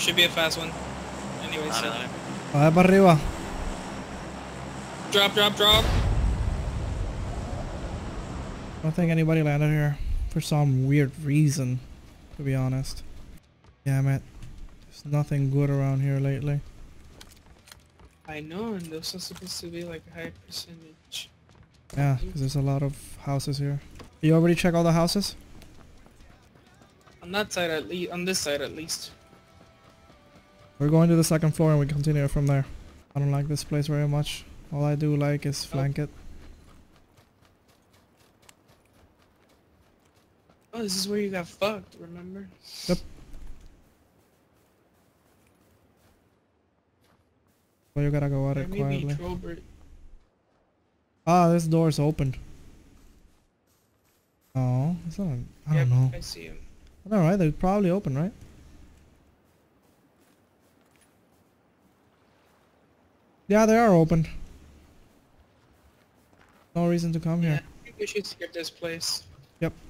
Should be a fast one. Anyway, Dale, so. dale. Vaya para arriba. Drop, drop, drop. I don't think anybody landed here for some weird reason, to be honest. Damn it. There's nothing good around here lately. I know, and those are supposed to be like a high percentage. Yeah, because there's a lot of houses here. You already check all the houses? On that side at least, on this side at least. We're going to the second floor and we continue from there. I don't like this place very much. All I do like is flank it. Oh, this is where you got fucked, remember? But you gotta go at Or it quietly. Trobert. Ah, this door's opened. Oh, it's not. I Yep, don't know. I see him. Alright, they're probably open, right? Yeah, they are open. No reason to come Yeah, here. I think we should skip this place. Yep.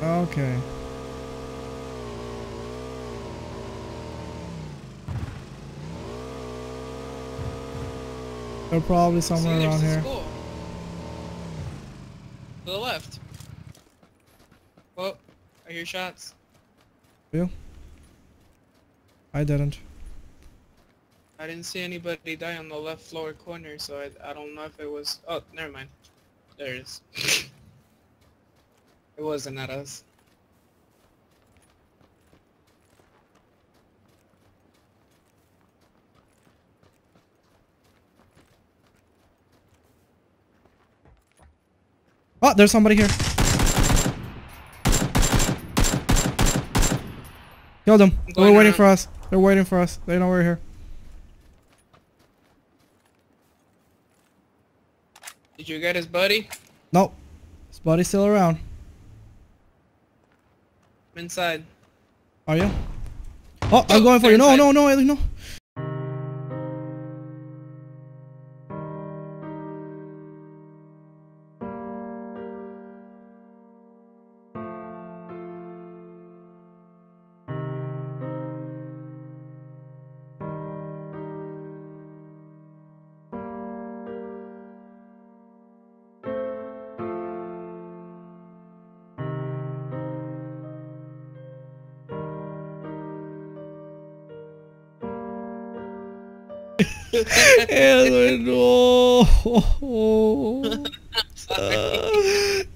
Okay. They're probably somewhere See, around here. school. To the left. I hear shots. You? I didn't. I didn't see anybody die on the left lower corner, so I, I don't know if it was... Oh, never mind. There it is. it wasn't at us. Oh, there's somebody here. Killed them. They're waiting for us. They're waiting for us. They know we're here. Did you get his buddy? Nope. His buddy's still around. I'm inside. Are you? Oh, I'm Oh, going for you. No, no, no, no. Edwin, no.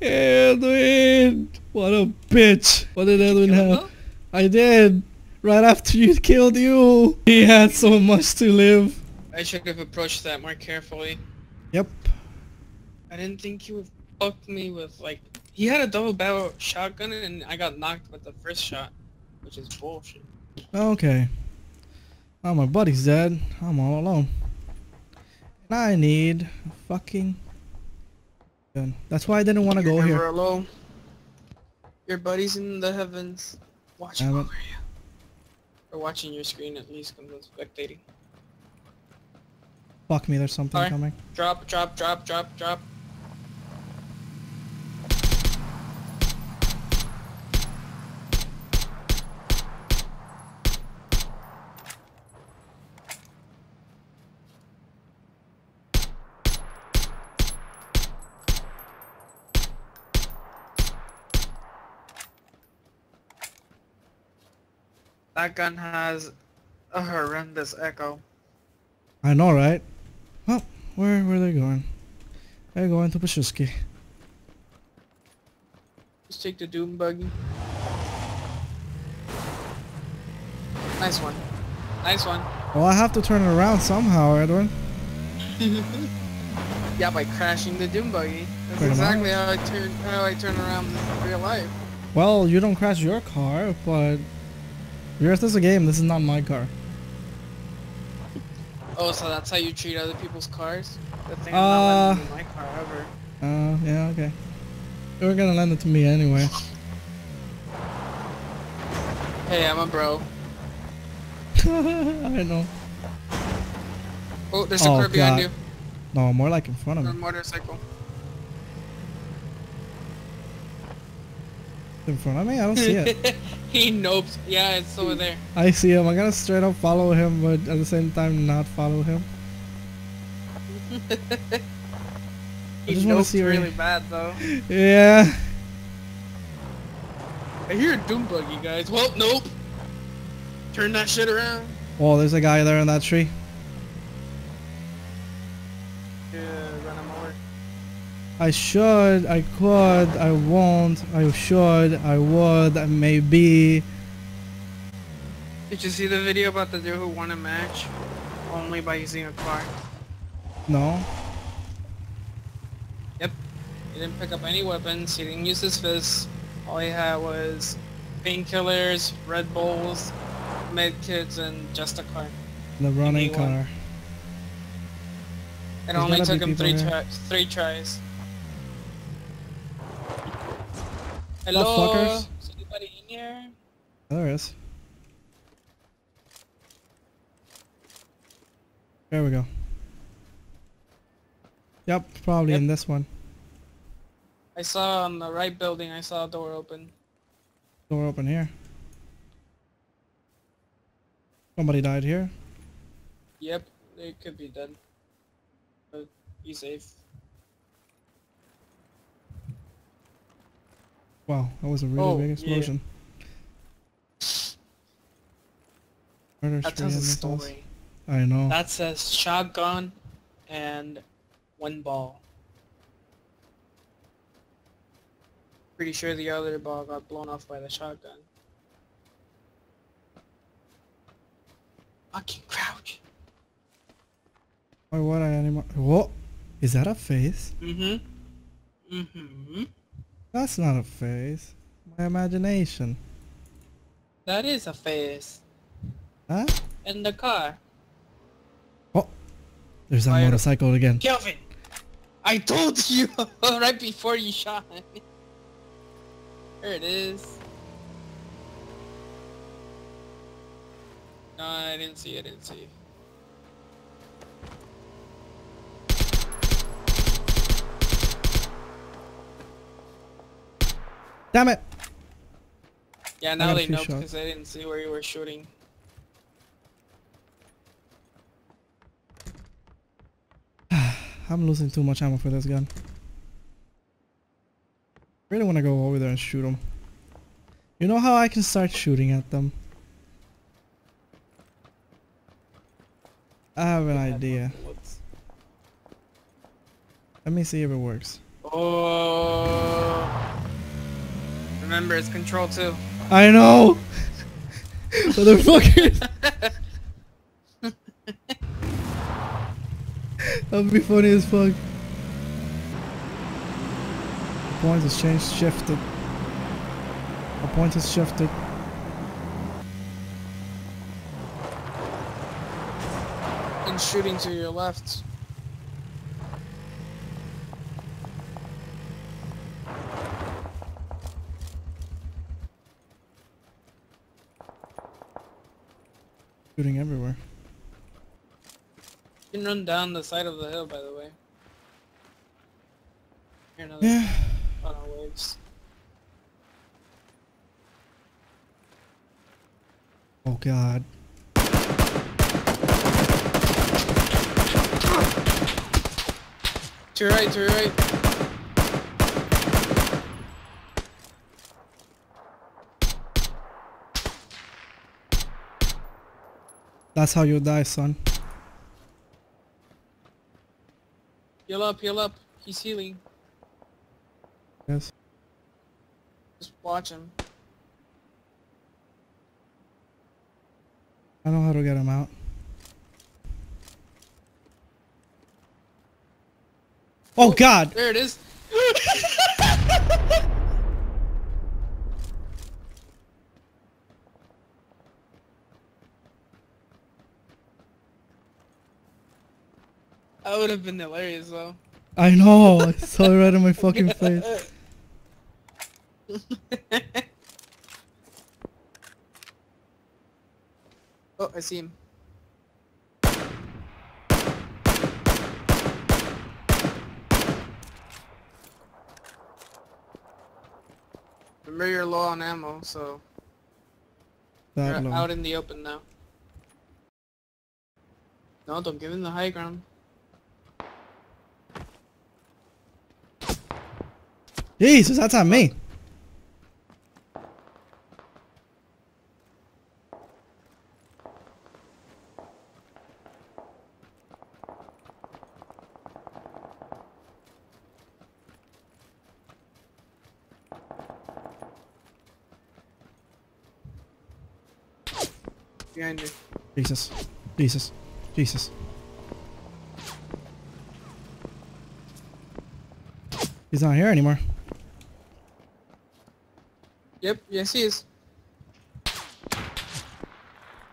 Edwin. What a bitch. What did Edwin have? I did. Right after you killed you. He had so much to live. I should have approached that more carefully. Yep. I didn't think he would fuck me with like he had a double barrel shotgun and I got knocked with the first shot, which is bullshit. Okay. Now my buddy's dead. I'm all alone. And I need a fucking gun. That's why I didn't want to go You're never here. alone. Your buddy's in the heavens, watching over you, or watching your screen at least, because I'm spectating. Fuck me, there's something coming. Drop, drop, drop, drop, drop. That gun has a horrendous echo. I know, right? Well, where where are they going? They're going to Pochinki. Just take the doom buggy. Nice one. Nice one. Well, I have to turn it around somehow, Edwin. Yeah, by crashing the doom buggy. That's Pretty exactly how I turn how I turn around in real life. Well, you don't crash your car, but yours is a game. This is not my car. Oh, so that's how you treat other people's cars? Good thing Uh, I'm not letting you my car ever. Uh, yeah, okay. You were gonna lend it to me anyway. Hey, I'm a bro. I know. Oh, there's a Oh, car behind God. you. No, more like in front of Or a me. motorcycle. In front of me? I don't see it. he nopes. Yeah, it's over there. I see him. I'm gonna straight up follow him, but at the same time not follow him. He just nopes see really bad though. Yeah. I hear a doom buggy, guys. Well, nope. Turn that shit around. Oh, there's a guy there in that tree. Yeah, run him over. I should, I could, I won't, I should, I would, maybe. Did you see the video about the dude who won a match only by using a car? No. Yep. He didn't pick up any weapons. He didn't use his fists. All he had was painkillers, Red Bulls, med kits, and just a car. The running car. It There's only took him three tries. Three tries. Fuckers? Hello? Is anybody in here? There is. There we go. Yep, probably Yep. in this one. I saw on the right building. I saw a door open. Door open here. Somebody died here. Yep, they could be dead. But be safe. Wow, that was a really Oh, big yeah. explosion. Murder That tells a story. I know. That says shotgun and one ball. Pretty sure the other ball got blown off by the shotgun. Fucking crouch. Why would I anymore? What? Is that a face? Mm-hmm. Mm-hmm. That's not a face. My imagination. That is a face. Huh? In the car. Oh, there's that Fire. motorcycle again. Kelvin! I told you right before you shot me. There it is. No, I didn't see it, I didn't see Damn it! Yeah, now they know because I didn't see where you were shooting. I'm losing too much ammo for this gun. Really want to go over there and shoot them. You know how I can start shooting at them? I have an idea. Let me see if it works. Oh. Remember, it's control two. I know! Motherfuckers! That'd be funny as fuck. The point has changed, shifted. The point has shifted. and shooting to your left. Shooting everywhere. Can run down the side of the hill, by the way. Hear another Yeah. on our waves. Oh god. To your right, to your right. That's how you die, son. Up, heal up. He's healing. Yes. Just watch him. I know how to get him out. Oh, oh god! There it is. That would have been hilarious though. I know! I saw it right in my fucking face. oh, I see him. Remember you're low on ammo, so That you're low. out in the open now. No, don't give him the high ground. Jesus, that's on me. Behind you. Jesus. Jesus. Jesus. He's not here anymore. Yep, yes he is.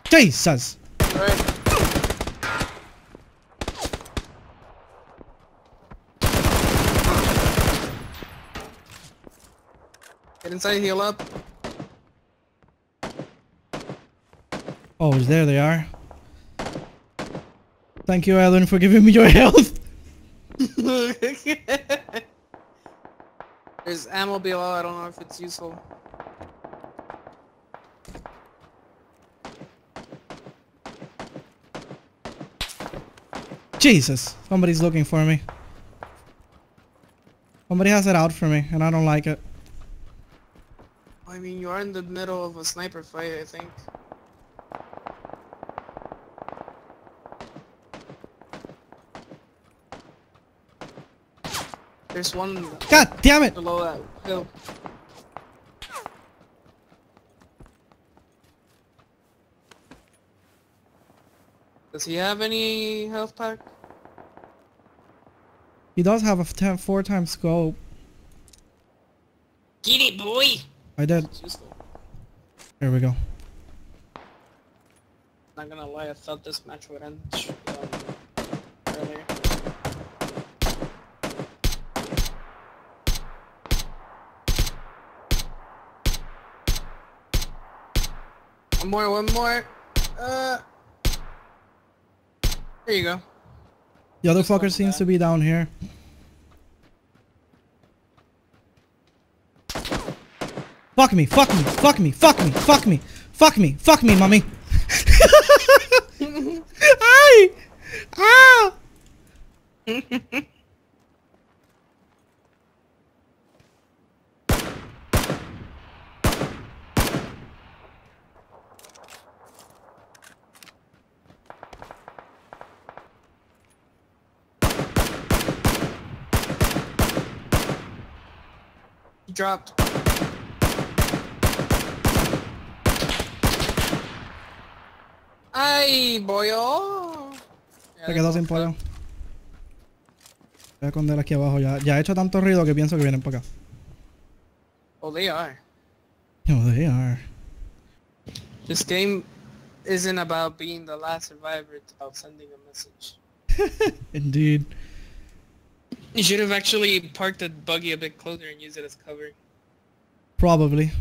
Jesus! Right. Get inside, heal up. Oh, there they are. Thank you, Alan, for giving me your health. There's ammo below, I don't know if it's useful. Jesus, somebody's looking for me. Somebody has it out for me, and I don't like it. I mean, you are in the middle of a sniper fight, I think. There's one God damn it! below that hill. Does he have any health pack? He does have a f- ten, four times scope. Get it, boy! I did. Useful. There we go. Not gonna lie, I thought this match would end um, earlier. One more, one more. Uh, there you go. The other This fucker seems bad. to be down here. Fuck me, fuck me, fuck me, fuck me, fuck me, fuck me, fuck me, mommy. Ay! Ah! dropped. Ay, boyo. Se quedó sin pollo. Voy a esconder aquí abajo. Ya, ya he hecho tanto ruido que pienso que vienen para acá. Oh, they are. No, they are. This game isn't about being the last survivor, it's about sending a message. Indeed. You should have actually parked the buggy a bit closer and used it as cover. Probably.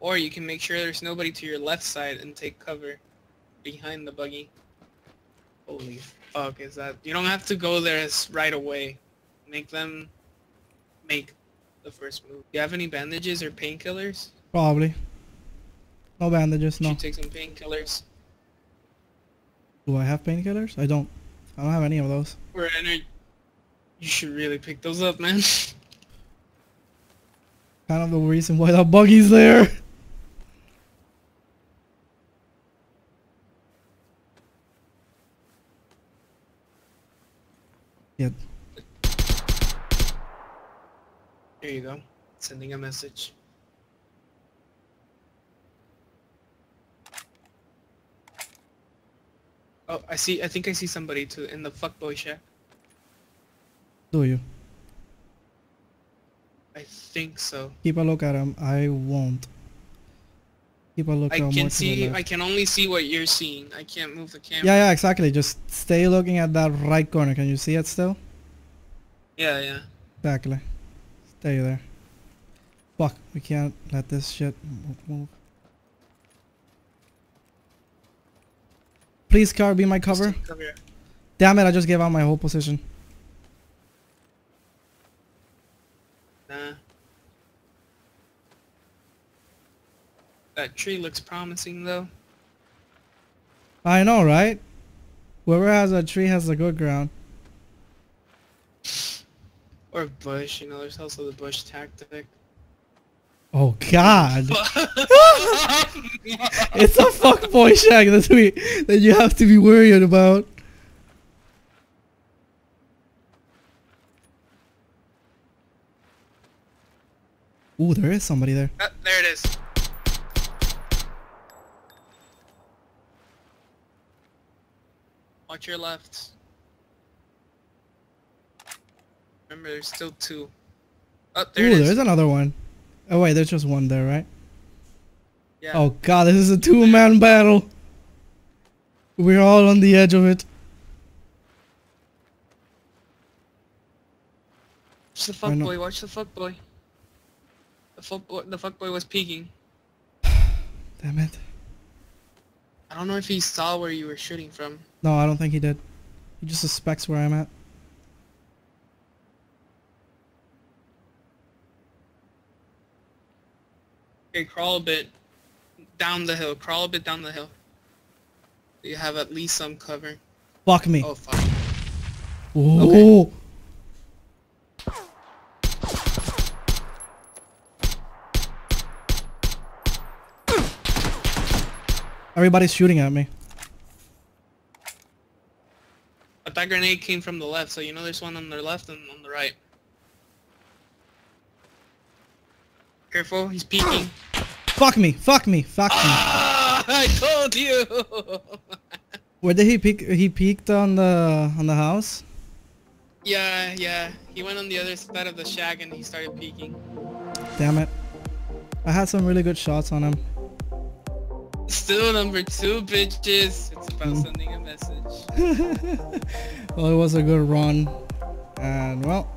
Or you can make sure there's nobody to your left side and take cover behind the buggy. Holy fuck is that? You don't have to go there as right away. Make them make the first move. Do you have any bandages or painkillers? Probably. No bandages, You no. should take some painkillers. Do I have painkillers? I don't. I don't have any of those. Or ener- You should really pick those up, man. Kind of the reason why that buggy's there. Yeah, Here you go. Sending a message. Oh, I see. I think I see somebody too in the fuckboy shack. do you? I think so. Keep a look at him. I won't. Keep a look I can see. I can only see what you're seeing. I can't move the camera. Yeah, yeah, exactly. Just stay looking at that right corner. Can you see it still? Yeah, yeah. Exactly. Stay there. Fuck, we can't let this shit mo- move. Please, car, be my cover. Come here. Damn it, I just gave out my whole position. Nah. That tree looks promising though. I know, right? Whoever has a tree has a good ground. Or bush, you know, there's also the bush tactic. Oh God! it's a fuckboy shag that we that you have to be worried about. Ooh, there is somebody there. Ah, there it is. Watch your left. Remember, there's still two. Oh, there Ooh, there's another one. Oh wait, there's just one there, right? Yeah. Oh God, this is a two-man battle. We're all on the edge of it. Watch the fuck boy. Watch the fuck boy. The fuck boy. The fuck boy was peeking. Damn it. I don't know if he saw where you were shooting from. No, I don't think he did. He just suspects where I'm at. Okay, crawl a bit down the hill. Crawl a bit down the hill. You have at least some cover. Fuck me. Oh fuck. Ooh. Everybody's shooting at me. But that grenade came from the left, so you know there's one on the left and on the right. Careful, he's peeking. Fuck me. Fuck me. Fuck me. Ah, I told you. Where did he peek? He peeked on the on the house. yeah, yeah. He went on the other side of the shack and he started peeking. Damn it. I had some really good shots on him. Still number two, bitches. It's about Mm. sending a message. well, it was a good run. And well,